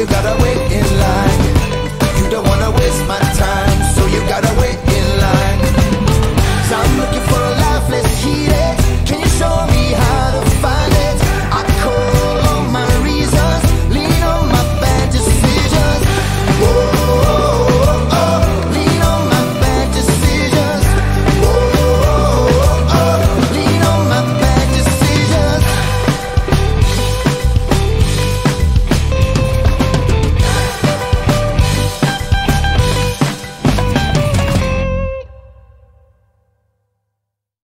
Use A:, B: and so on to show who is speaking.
A: you gotta wake